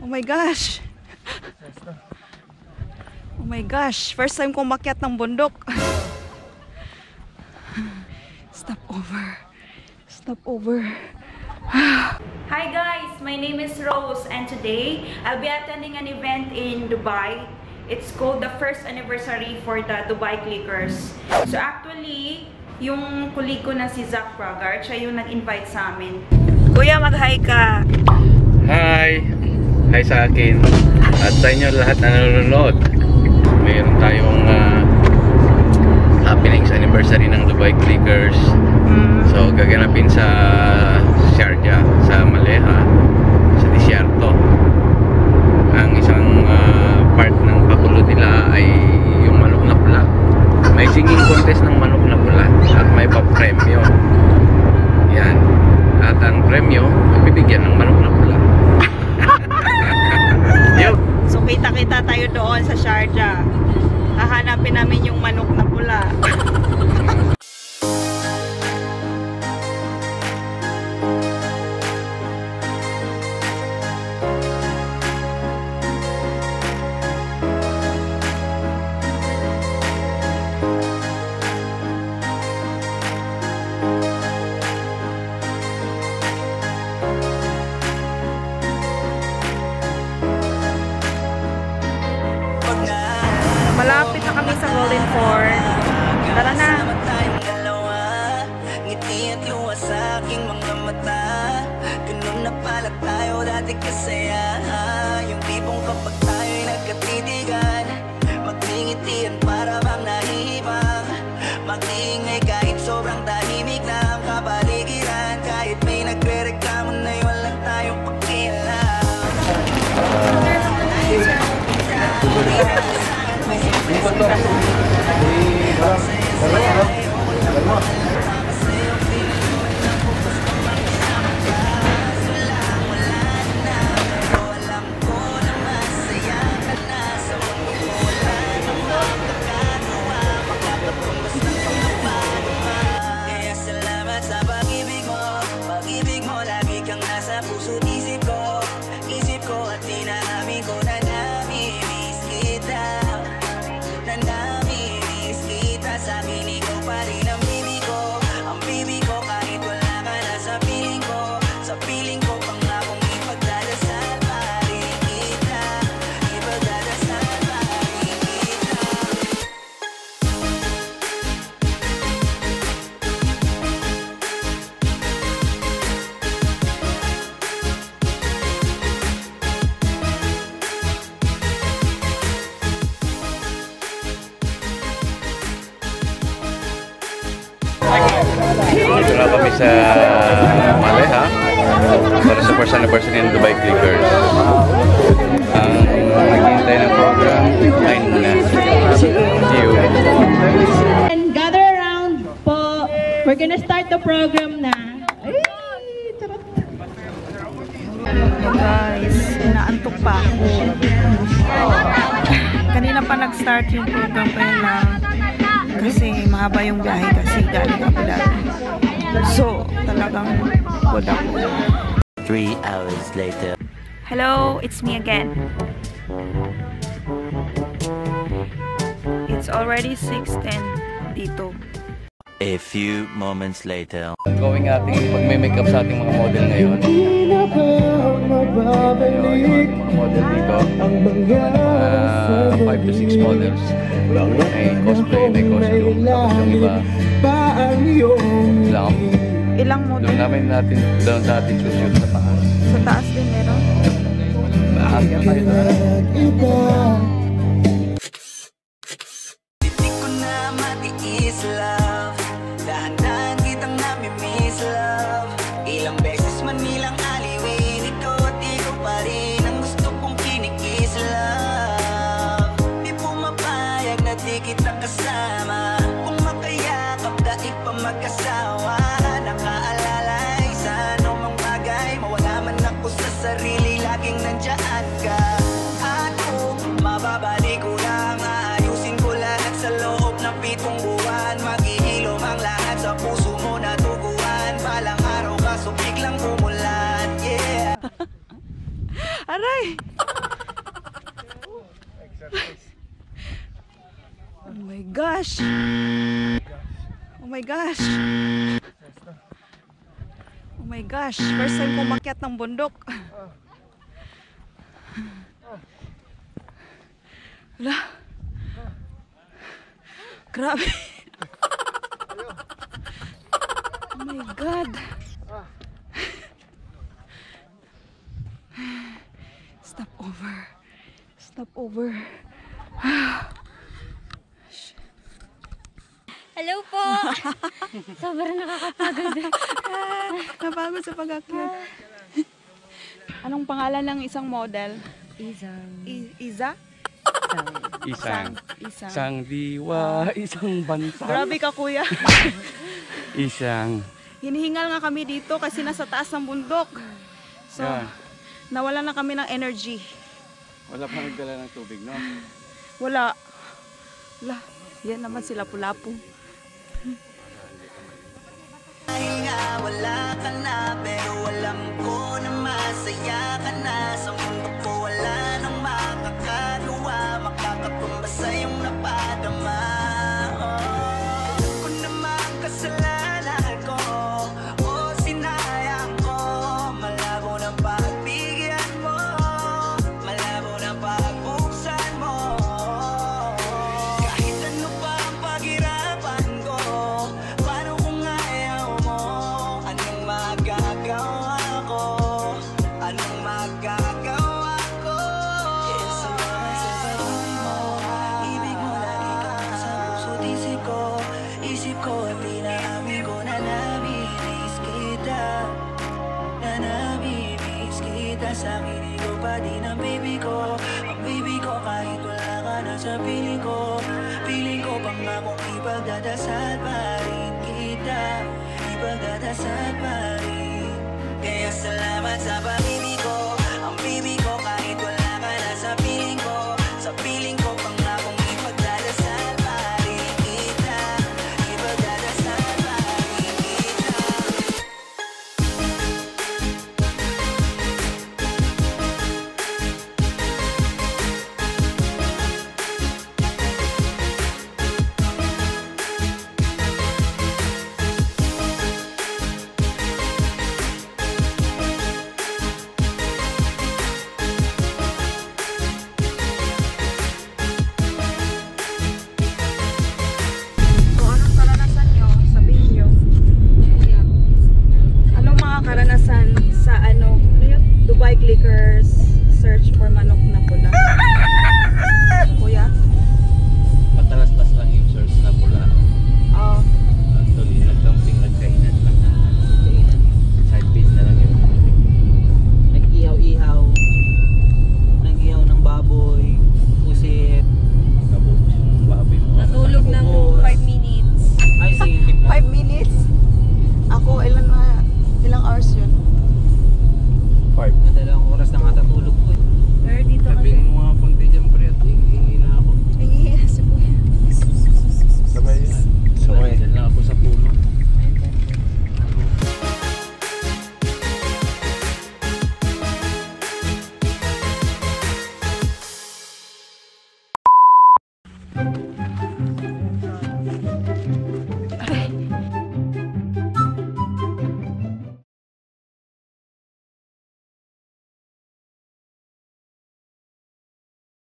Oh my gosh. Oh my gosh. First time kong makyat ng bundok. Stop over. Stop over. Hi guys, my name is Rose and today I'll be attending an event in Dubai. It's called the first anniversary for the Dubai Clickers. So actually, yung kulig ko na si Zach Bragard, siya yung nag-invite sa amin. Kuya, mag-hi ka! Hi! Hi sa akin. At sa inyo lahat na nanonood. Mayroon tayong uh, happenings anniversary ng Dubai Clickers. So, gaganapin sa Sharjah, sa Maleha, sa disyerto. Ang isang ah, part ng pakulo nila ay yung manok na pula. May singing contest ng manok na pula at may pa-premyo. Yan. At ang premyo, bibigyan ng manok na pula. Yo! So kita-kita tayo doon sa Sharjah. Hahanapin namin yung manok na pula. Golden Fort. Tara na. Ngiti at luha sa aking mga mata. Ganun na pala tayo dati kasaya Yung tipong kapag tayo'y nagkatitigan Magtingitian para bang nahihibang Mag-iingay kahit sobrang tahimik na ang kapaligiran. Kahit may nagre-reklamo na'y wala tayong pakialam Alam Dito na kami sa Maleha para sa first anniversary ng Dubai Clickers. Ang naghihintay ng program, kain muna. Thank you. And gather around po. We're gonna start the program na. Ay, charot. Guys, inaantok pa ako. Kanina pa nag-start yung program yun lang. Kasi mahaba yung biyahe kasi galing ako dati. So, talagang good ako. Three hours later Hello, it's me again. It's already 6.10 dito. A few moments later Going ating pag-makeup sa ating mga model ngayon. Model dito. Uh, 5 to 6 models. May cosplay, may costume. Tapos yung iba, lang. Ilang mo Doon namin natin, doon natin shoot sa taas. Sa taas din meron. Bahagya tayo doon. Aray! Oh my gosh! Oh my gosh! Oh my gosh! First time ko makyat ng bundok. Wala. Grabe. Oh my God. Stop over. Stop over. Hello po! Sobrang nakakapagod. Napagod sa pag-akyat. Anong pangalan ng isang model? Isang. I- Iza? Isang. Isang. Isang diwa, isang bansa. Grabe ka kuya. Isang. Hinihingal nga kami dito kasi nasa taas ng bundok. So, Yeah. nawala na kami ng energy. Wala pa nagdala ng tubig, no? Wala. Wala. Yan naman sila pulapo. Dahil nga wala ka na Pero alam ko na piling ko ko pangakong ipagdadasal pa rin kita? Ipagdadasal pa rin. Kaya salamat sa pag-ibig